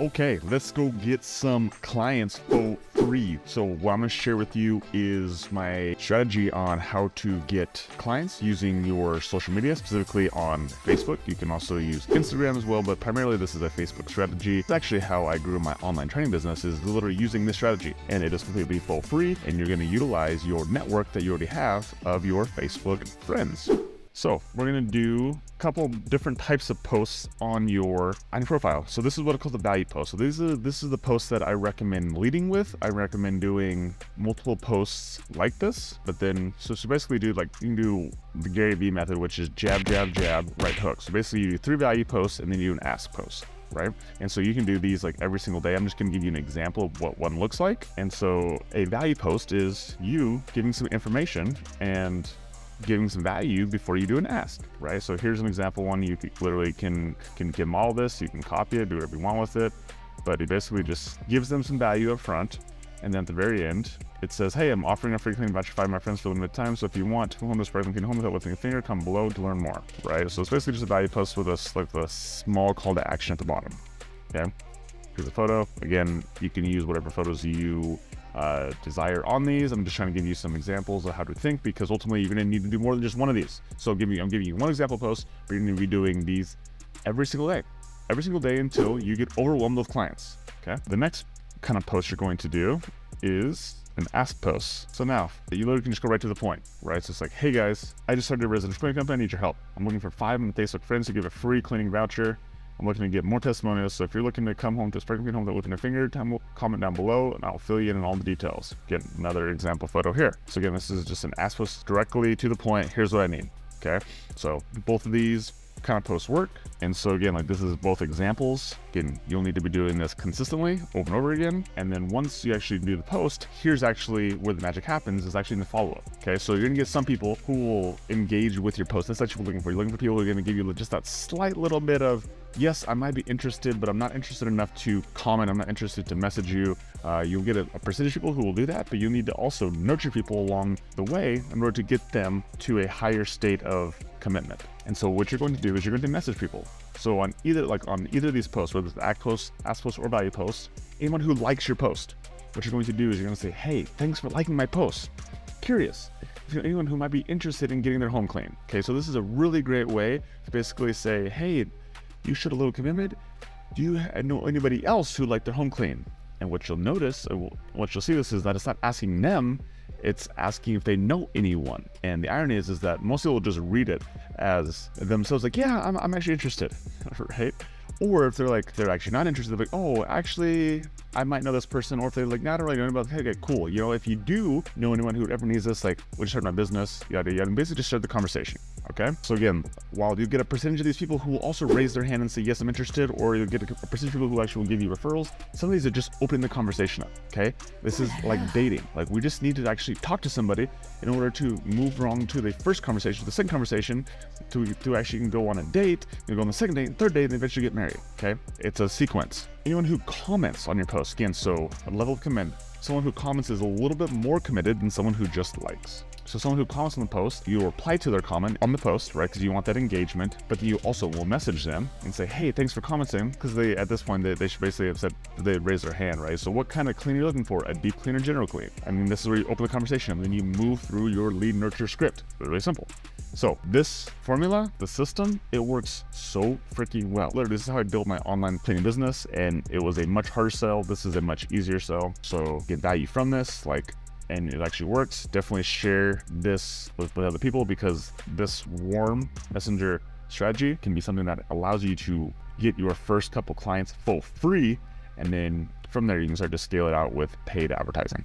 Okay, let's go get some clients for free. So what I'm gonna share with you is my strategy on how to get clients using your social media, specifically on Facebook. You can also use Instagram as well, but primarily this is a Facebook strategy. It's actually how I grew my online training business is literally using this strategy. And it is completely for free, and you're gonna utilize your network that you already have of your Facebook friends. So we're gonna do a couple different types of posts on your on your profile. So this is what I call the value post. So this is this is the post that I recommend leading with. I recommend doing multiple posts like this, but then so so basically do like you can do the Gary Vee method, which is jab jab jab right hook. So basically you do three value posts and then you do an ask post right? And so you can do these like every single day. I'm just going to give you an example of what one looks like. And so a value post is you giving some information and giving some value before you do an ask, right? So here's an example one. You literally can can give them all this. You can copy it, do whatever you want with it, but it basically just gives them some value up front, and then at the very end, it says, "Hey, I'm offering a free cleaning voucher for my friends for limited time. So if you want to home this person clean home without lifting a finger, come below to learn more." Right? So it's basically just a value post with a like a small call to action at the bottom. Okay. Here's a photo. Again, you can use whatever photos you uh, desire on these. I'm just trying to give you some examples of how to think because ultimately you're to need to do more than just one of these. So give me, I'm giving you one example post, but you're to be doing these every single day, every single day until you get overwhelmed with clients. Okay. The next kind of post you're going to do is an ask post. So now you literally can just go right to the point, right? So it's like, hey guys, I just started a residential cleaning company. I need your help. I'm looking for five of my Facebook friends to give a free cleaning voucher. I'm looking to get more testimonials. So if you're looking to come home to Sparkling Home without lifting a finger, comment down below and I'll fill you in on all the details. Get another example photo here. So again, this is just an ask post directly to the point. Here's what I need. Okay. So both of these kind of posts work. And so again, like this is both examples. Again, you'll need to be doing this consistently over and over again. And then once you actually do the post, here's actually where the magic happens is actually in the follow-up. Okay, so you're gonna get some people who will engage with your post. That's actually what we're looking for. You're looking for people who are gonna give you just that slight little bit of yes, I might be interested, but I'm not interested enough to comment. I'm not interested to message you. Uh, you'll get a, a, percentage of people who will do that, but you need to also nurture people along the way in order to get them to a higher state of commitment. And so what you're going to do is you're going to message people. So on either like on either of these posts, whether it's act post, ask post, or value post, anyone who likes your post, what you're going to do is you're going to say, hey, thanks for liking my post. Curious. If you're anyone who might be interested in getting their home clean. Okay, so this is a really great way to basically say, hey, you showed a little commitment. Do you know anybody else who like their home clean? And what you'll notice, uh, what you'll see this is that it's not asking them, it's asking if they know anyone. And the irony is, is that most people will just read it as themselves, like, yeah, I'm, I'm actually interested, right? Or if they're like, they're actually not interested, they're like, oh, actually, I might know this person. Or if they're like, not really know about, okay, cool. You know, if you do know anyone who ever needs this, like, we just started my business, yada, yada, and basically just start the conversation. Okay. So again, while you get a percentage of these people who will also raise their hand and say, yes, I'm interested, or you'll get a percentage of people who actually will give you referrals, some of these are just opening the conversation up. Okay. This is like dating. Like we just need to actually talk to somebody in order to move wrong to the first conversation, the second conversation, to, to actually go on a date, you go on the second date, third date, and eventually get married. Okay. It's a sequence. Anyone who comments on your post, again, so a level of commit, someone who comments is a little bit more committed than someone who just likes. So someone who comments on the post, you reply to their comment on the post, right? Because you want that engagement, but you also will message them and say, hey, thanks for commenting. Because they, at this point, they, they should basically have said they raise their hand, right? So what kind of clean are you looking for? A deep clean or general clean? I mean, this is where you open the conversation and then you move through your lead nurture script. Really simple. So this formula, the system, it works so freaking well. Literally, this is how I built my online cleaning business and it was a much harder sell. This is a much easier sell. So get value from this, like and it actually works, definitely share this with, with other people because this warm messenger strategy can be something that allows you to get your first couple clients for free. And then from there, you can start to scale it out with paid advertising.